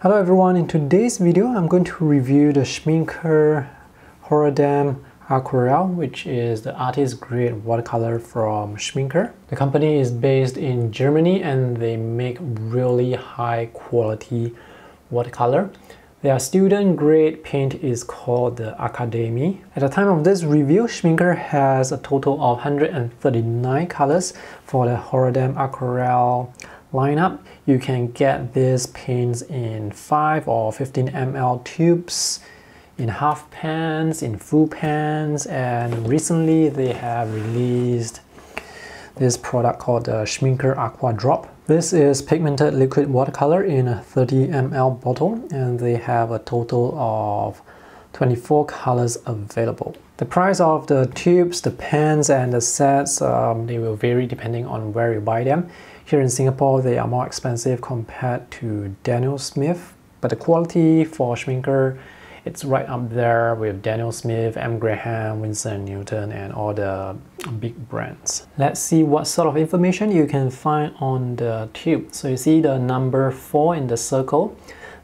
Hello everyone, in today's video I'm going to review the Schmincke Horadam Aquarell which is the artist grade watercolor from Schmincke. The company is based in Germany and they make really high quality watercolor. Their student grade paint is called the Academy. At the time of this review, Schmincke has a total of 139 colors for the Horadam Aquarell lineup. You can get these paints in 5 or 15 ml tubes, in half pans, in full pans, and recently they have released this product called the Schmincke Aqua Drop. This is pigmented liquid watercolor in a 30 ml bottle and they have a total of 24 colors available. The price of the tubes, the pens and the sets, um, they will vary depending on where you buy them. Here in Singapore, they are more expensive compared to Daniel Smith, but the quality for Schmincke it's right up there with Daniel Smith, M. Graham, Winsor & Newton, and all the big brands. Let's see what sort of information you can find on the tube. So you see the number 4 in the circle.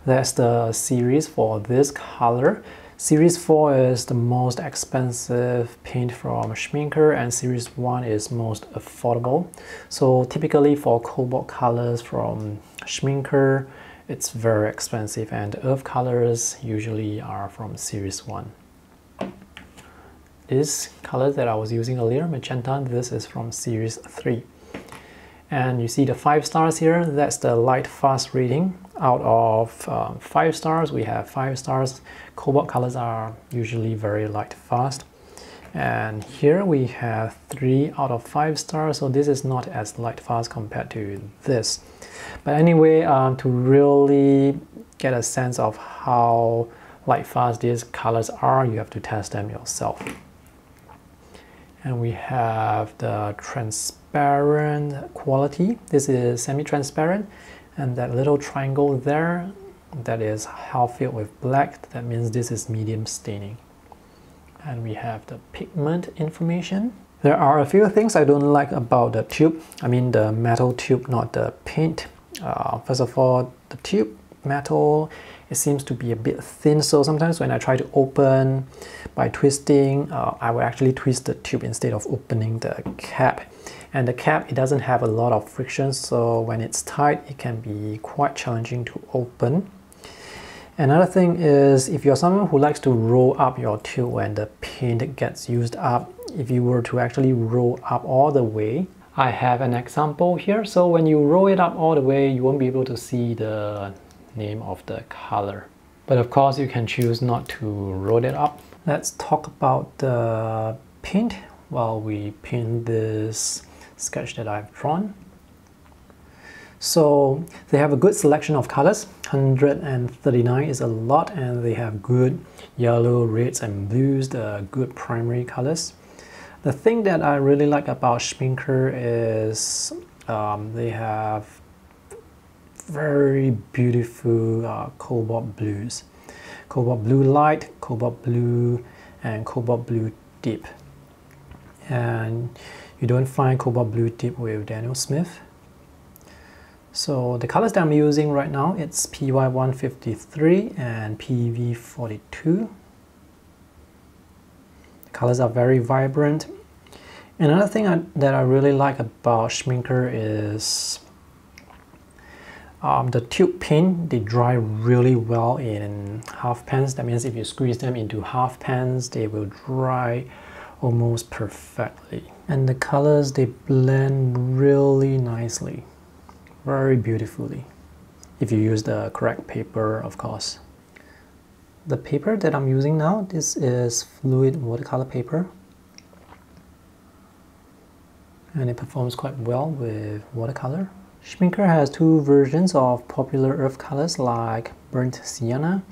That's the series for this color. Series 4 is the most expensive paint from Schmincke and Series 1 is most affordable. So typically for cobalt colors from Schmincke, it's very expensive and earth colors usually are from series 1. This color that I was using earlier, magenta, this is from series 3. And you see the 5 stars here, that's the light fast rating. Out of um, 5 stars, we have 5 stars. Cobalt colors are usually very light fast. And here we have 3 out of 5 stars, so this is not as light fast compared to this. But anyway, um, to really get a sense of how light fast these colors are, you have to test them yourself. And we have the transparent quality. This is semi-transparent. And that little triangle there, that is half filled with black. That means this is medium staining. And we have the pigment information. There are a few things I don't like about the tube. I mean the metal tube, not the paint. Uh, first of all, the tube metal, it seems to be a bit thin. So sometimes when I try to open by twisting, uh, I will actually twist the tube instead of opening the cap. And the cap, it doesn't have a lot of friction. So when it's tight, it can be quite challenging to open. Another thing is if you're someone who likes to roll up your tube when the paint gets used up, if you were to actually roll up all the way, I have an example here. So when you roll it up all the way, you won't be able to see the name of the color. But of course, you can choose not to roll it up. Let's talk about the paint while we paint this sketch that I've drawn. So they have a good selection of colors. 139 is a lot and they have good yellow, reds and blues, the good primary colors. The thing that I really like about Schmincke is um, they have very beautiful uh, cobalt blues. Cobalt blue light, cobalt blue, and cobalt blue deep. And you don't find cobalt blue deep with Daniel Smith. So the colors that I'm using right now, it's PY153 and PV42 colors are very vibrant. Another thing I, that I really like about Schmincke is um, the tube paint, they dry really well in half pans. That means if you squeeze them into half pans, they will dry almost perfectly. And the colors, they blend really nicely, very beautifully. If you use the correct paper, of course. The paper that I'm using now, this is fluid watercolor paper. And it performs quite well with watercolor. Schmincke has two versions of popular earth colors like burnt sienna,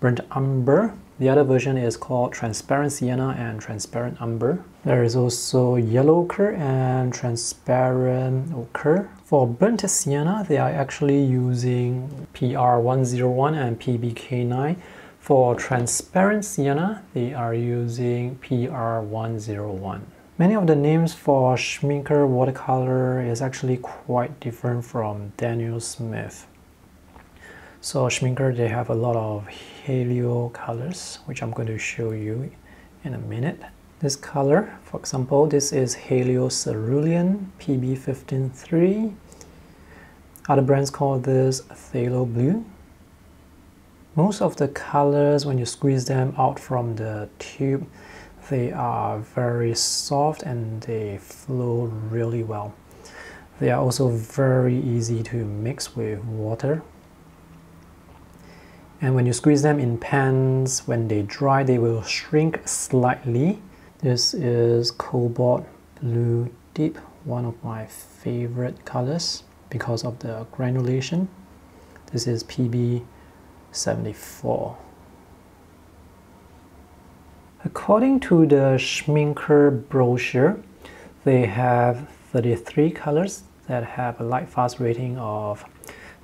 burnt umber. The other version is called transparent sienna and transparent umber. There is also yellow ochre and transparent ochre. For burnt sienna, they are actually using PR101 and PBK9 for transparent sienna, they are using PR101. Many of the names for Schmincke watercolor is actually quite different from Daniel Smith. So Schmincke, they have a lot of Helio colors, which I'm going to show you in a minute. This color, for example, this is Helio Cerulean PB153. Other brands call this Phthalo Blue. Most of the colors, when you squeeze them out from the tube, they are very soft and they flow really well. They are also very easy to mix with water. And when you squeeze them in pans, when they dry, they will shrink slightly. This is Cobalt Blue Deep, one of my favorite colors because of the granulation. This is PB 74. According to the Schmincke brochure, they have 33 colors that have a light fast rating of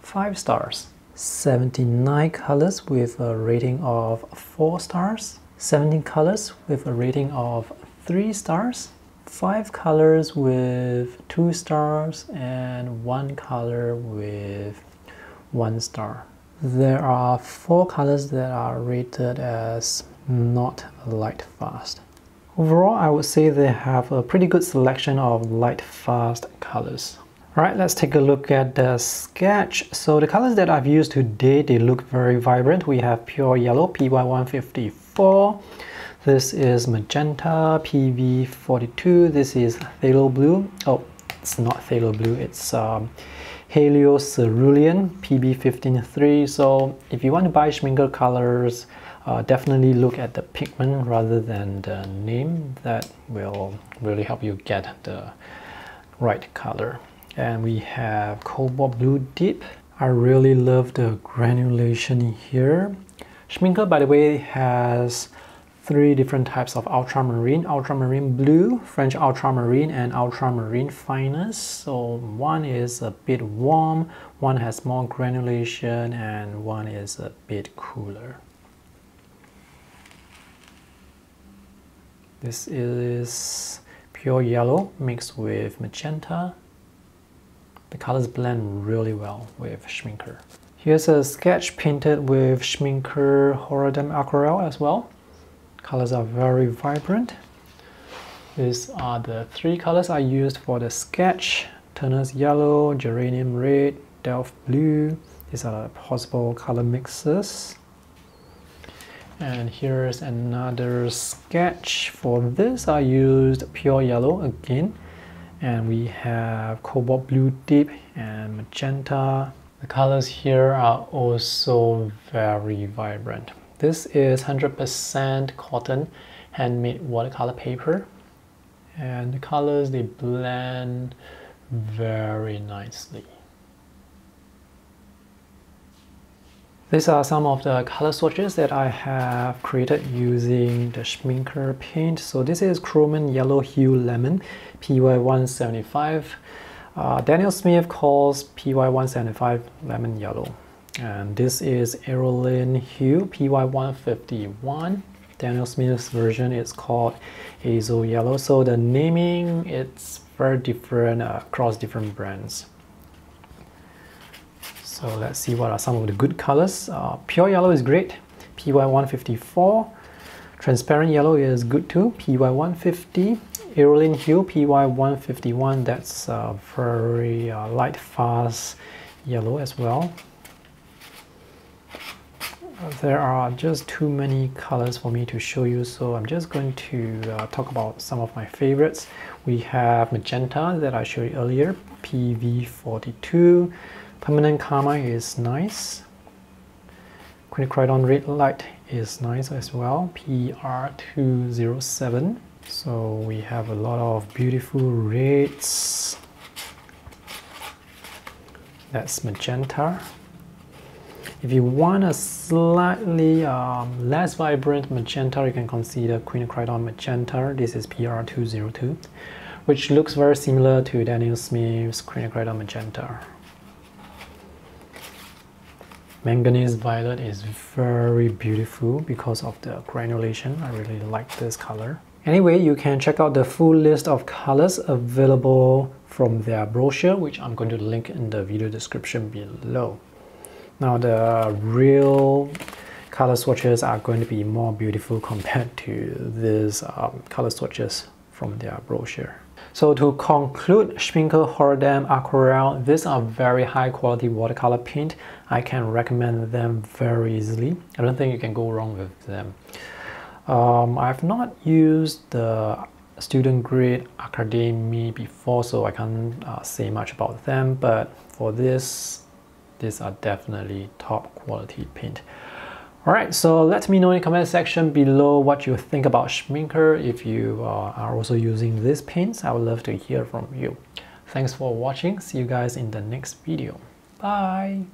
5 stars, 79 colors with a rating of 4 stars, 17 colors with a rating of 3 stars, 5 colors with 2 stars, and 1 color with 1 star. There are four colors that are rated as not light fast. Overall, I would say they have a pretty good selection of light fast colors. Alright, let's take a look at the sketch. So the colors that I've used today, they look very vibrant. We have pure yellow, PY154. This is magenta, PV42. This is phthalo blue. Oh, it's not phthalo blue, it's um, Helio Cerulean PB153. So if you want to buy Schmincke colors, uh, definitely look at the pigment rather than the name. That will really help you get the right color. And we have Cobalt Blue Deep. I really love the granulation in here. Schmincke, by the way, has three different types of ultramarine ultramarine blue french ultramarine and ultramarine finest so one is a bit warm one has more granulation and one is a bit cooler this is pure yellow mixed with magenta the colors blend really well with Schmincke. Here's a sketch painted with Schmincke Horadam Aquarell as well. Colors are very vibrant. These are the three colors I used for the sketch. Turners yellow, geranium red, delft blue. These are possible color mixes. And here's another sketch. For this I used pure yellow again. And we have cobalt blue deep and magenta. The colors here are also very vibrant. This is 100% cotton handmade watercolor paper and the colors they blend very nicely. These are some of the color swatches that I have created using the Schmincke paint. So this is Chromium Yellow Hue Lemon PY175. Uh, Daniel Smith calls PY175 Lemon Yellow. And this is Aureolin Hue PY151. Daniel Smith's version is called Azo Yellow. So the naming it's very different uh, across different brands. So let's see what are some of the good colors. Uh, pure yellow is great, PY154. Transparent yellow is good too, PY150. Aureolin Hue PY151, that's a very uh, light fast yellow as well there are just too many colors for me to show you so I'm just going to uh, talk about some of my favorites we have magenta that I showed you earlier PV42 permanent carmine is nice. Quinacridone red light is nice as well. PR207 so we have a lot of beautiful reds. That's magenta. If you want a slightly um, less vibrant magenta, you can consider quinacridone magenta. This is PR202, which looks very similar to Daniel Smith's quinacridone magenta. Manganese violet is very beautiful because of the granulation. I really like this color. Anyway, you can check out the full list of colors available from their brochure, which I'm going to link in the video description below. Now the real color swatches are going to be more beautiful compared to these um, color swatches from their brochure. So to conclude, Schmincke Horadam Aquarell, these are very high quality watercolor paint. I can recommend them very easily. I don't think you can go wrong with them. Um, I've not used the student grade Academy before, so I can't uh, say much about them, but for this, these are definitely top quality paint. Alright, so let me know in the comment section below what you think about Schmincke. If you uh, are also using these paints, I would love to hear from you. Thanks for watching. See you guys in the next video. Bye!